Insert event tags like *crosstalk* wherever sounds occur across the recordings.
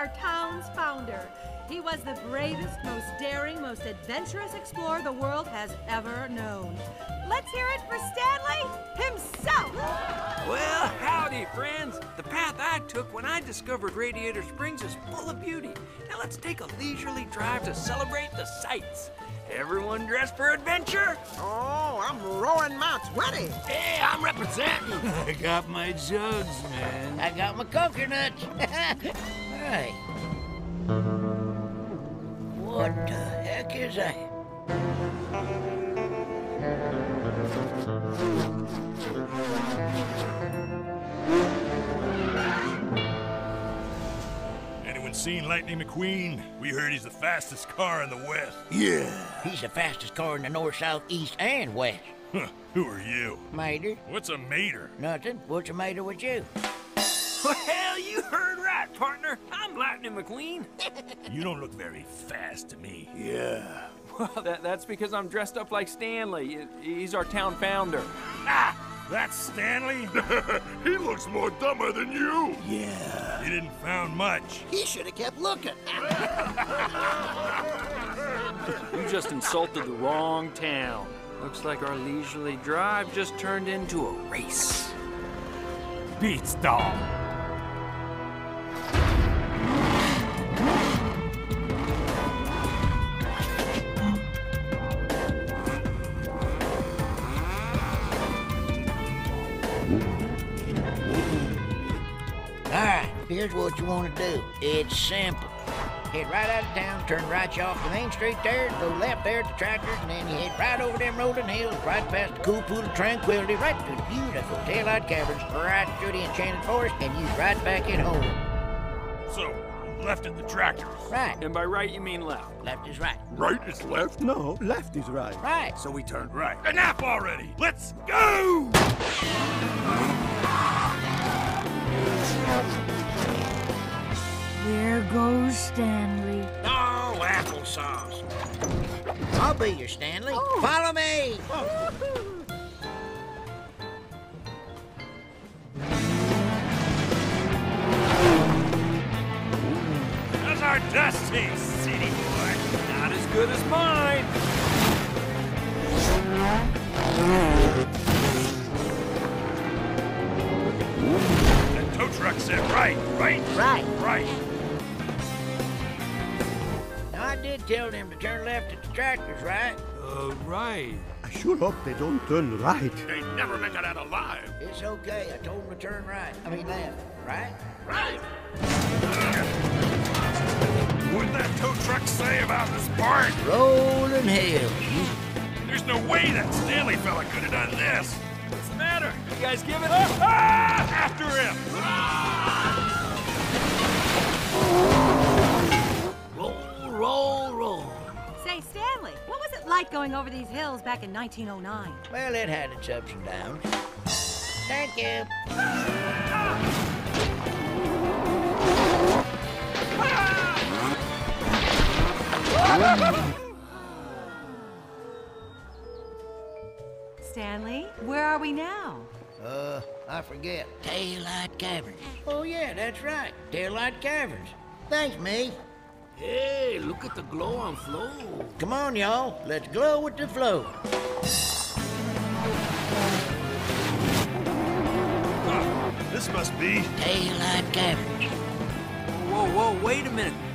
our town's founder. He was the bravest, most daring, most adventurous explorer the world has ever known. Let's hear it for Stanley himself. Well, howdy, friends. The path I took when I discovered Radiator Springs is full of beauty. Now let's take a leisurely drive to celebrate the sights. Everyone dressed for adventure? Oh, I'm roaring my 20. Hey, I'm representing. *laughs* I got my jugs, man. I got my coconuts. *laughs* hey. What the heck is that? Seen Lightning McQueen? We heard he's the fastest car in the West. Yeah. He's the fastest car in the north, south, east, and west. Huh, who are you? Mater? What's a mater? Nothing. What's the matter with you? Well, you heard right, partner. I'm Lightning McQueen. *laughs* You don't look very fast to me. Yeah. Well, that, that's because I'm dressed up like Stanley. He's our town founder. Ah! That's Stanley? *laughs* *laughs* he looks more dumber than you. Yeah. He didn't found much. He should have kept looking. *laughs* You just insulted the wrong town. Looks like our leisurely drive just turned into a race. Beats dog. All right, here's what you want to do. It's simple. Head right out of town, turn right you off the main street there, go left there at the tractors, and then you head right over them rolling hills, right past the cool pool of tranquility, right through the beautiful taillight caverns, right through the enchanted forest, and you right back at home. So, left at the tractors. Right. And by right, you mean left. Left is right. Right is left. No, left is right. Right. So we turned right. Enough already. Let's go! There goes Stanley. No applesauce. I'll be your Stanley. Oh. Follow me. Our dust taste, city boy? Not as good as mine. That tow truck said right, right? Right. Right. Now, I did tell them to turn left at the tractors, right? Uh, right. I sure hope they don't turn right. They never make it out alive. It's okay. I told them to turn right. I mean left. Right? Right. Say about this barn? Rolling hills. There's no way that Stanley fella could have done this. What's the matter? You guys give it Ah! up? ah! After him! Roll, roll, roll. Say, Stanley, what was it like going over these hills back in 1909? Well, it had its ups and downs. Thank you. Stanley, where are we now? Uh, I forget. Taillight Caverns. Oh, yeah, that's right. Taillight Caverns. Thanks, me. Hey, look at the glow on flow. Come on, y'all. Let's glow with the flow. This must be. Taillight Caverns. Whoa, whoa, wait a minute.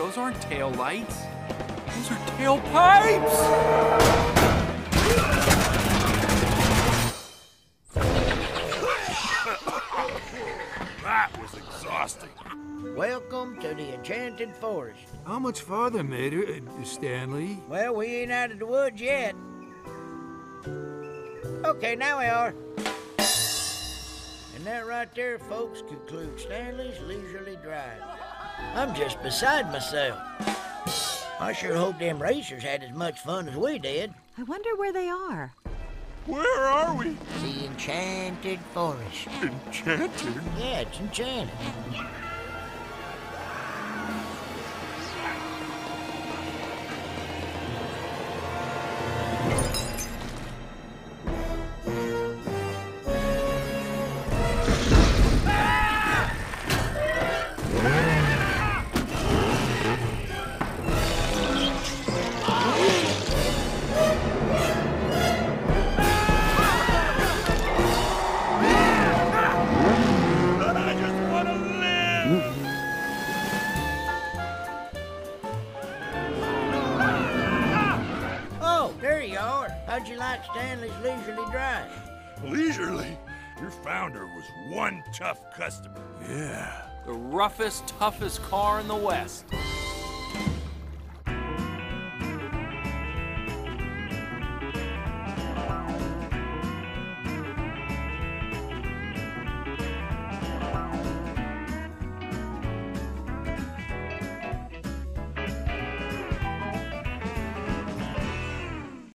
Those aren't tail lights. Those are tail pipes. That was exhausting. Welcome to the Enchanted Forest. How much farther, Mater, uh, Stanley? Well, we ain't out of the woods yet. Okay, now we are. And that right there, folks, concludes Stanley's leisurely drive. I'm just beside myself. I sure hope them racers had as much fun as we did. I wonder where they are. Where are we? The Enchanted Forest. Enchanted. Yeah, it's enchanted. How'd you like Stanley's leisurely drive? Leisurely? Your founder was one tough customer. Yeah. The roughest, toughest car in the West.